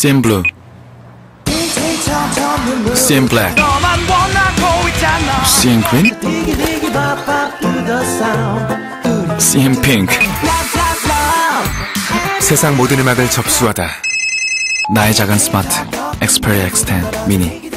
쌤 블루 쌤 블랙 쌤 그린 쌤 핑크 세상 모든 음악을 접수하다. 나의 작은 스마트 엑스페리아 X10 미니